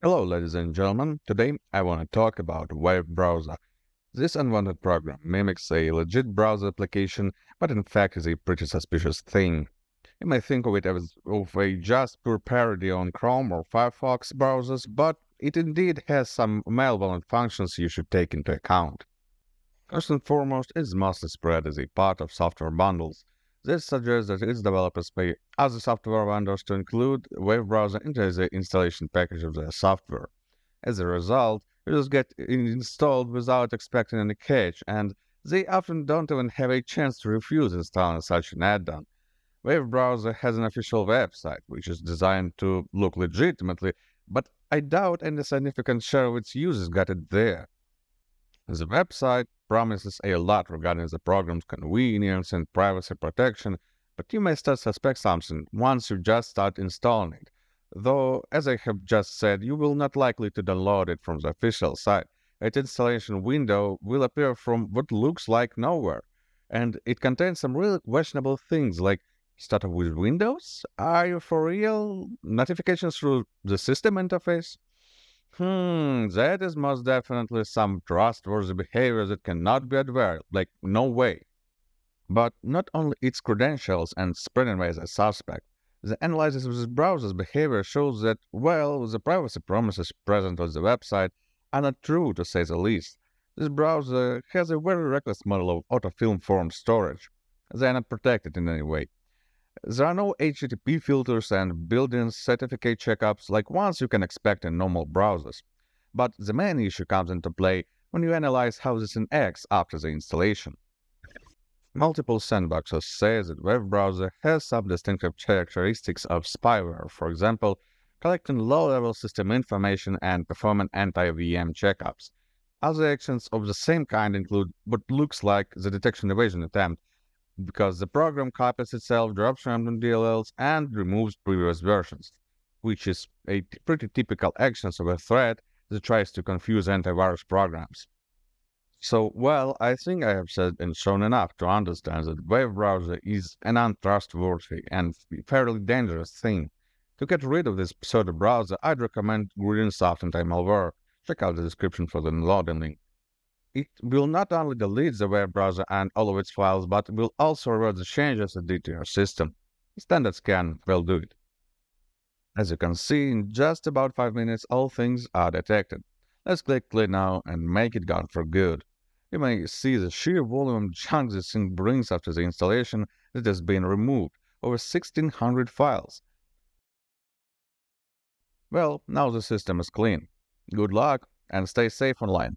Hello, ladies and gentlemen. Today I want to talk about Wave Browser. This unwanted program mimics a legit browser application, but in fact is a pretty suspicious thing. You may think of it as of a just pure parody on Chrome or Firefox browsers, but it indeed has some malevolent functions you should take into account. First and foremost, it is mostly spread as a part of software bundles. This suggests that its developers pay other software vendors to include Wave Browser into the installation package of their software. As a result, users get installed without expecting any catch, and they often don't even have a chance to refuse installing such an add-on. Wave Browser has an official website, which is designed to look legitimately, but I doubt any significant share of its users got it there. The website promises a lot regarding the program's convenience and privacy protection, but you may start suspect something once you just start installing it. Though, as I have just said, you will not likely to download it from the official site. Its installation window will appear from what looks like nowhere, and it contains some really questionable things like start with Windows? Are you for real? Notifications through the system interface? Hmm, that is most definitely some trustworthy behavior that cannot be adversed, like no way. But not only its credentials and spreading ways are suspect, the analysis of this browser's behavior shows that, well, the privacy promises present on the website are not true to say the least. This browser has a very reckless model of autofill form storage. They are not protected in any way. There are no HTTP filters and built-in certificate checkups like ones you can expect in normal browsers. But the main issue comes into play when you analyze how this X after the installation. Multiple sandboxers say that Wave Browser has some distinctive characteristics of spyware, for example, collecting low-level system information and performing anti-VM checkups. Other actions of the same kind include what looks like the detection evasion attempt, because the program copies itself, drops random DLLs, and removes previous versions, which is a pretty typical action of a threat that tries to confuse antivirus programs. So, well, I think I have said and shown enough to understand that Wave Browser is an untrustworthy and fairly dangerous thing. To get rid of this pseudo browser, I'd recommend Gridinsoft anti-malware. Check out the description for the downloading link it will not only delete the Wave Browser and all of its files, but will also revert the changes it did to your system. Standard scan will do it. As you can see, in just about 5 minutes, all things are detected. Let's click clear now and make it gone for good. You may see the sheer volume junk this thing brings after the installation that has been removed, over 1600 files. Well, now the system is clean. Good luck and stay safe online.